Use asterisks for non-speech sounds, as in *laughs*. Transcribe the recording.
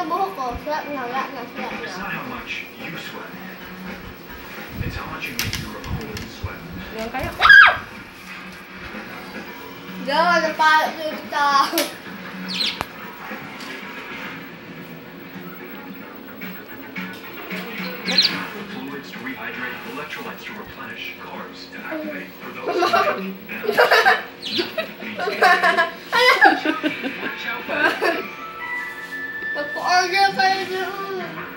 sa buhok ko. Sweat na, wala na, sweat It's not how much you sweat. It's how much you make your opponent sweat. Yan kayo. Diyan, napalot yung tao. Fluids to rehydrate, electrolytes to replenish, carbs to activate. For those *laughs* Pak, 鱼